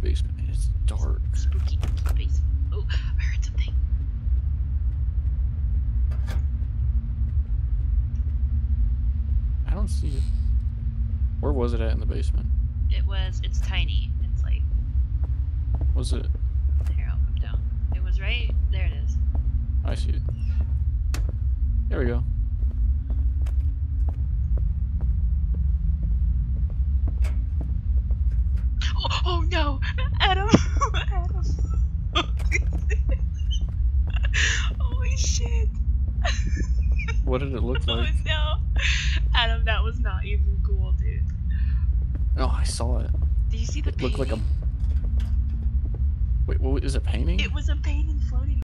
Basement. It's dark. Spooky basement. Oh, I heard something. I don't see it. Where was it at in the basement? It was. It's tiny. It's like. Was it? Here, I'll come down. It was right there. It is. I see it. There we go. Oh, oh no, Adam! Adam! Holy shit! What did it look oh like? no, Adam, that was not even cool, dude. Oh, I saw it. Did you see the It looked like a. painting? Wait, what is it painting? It was a painting floating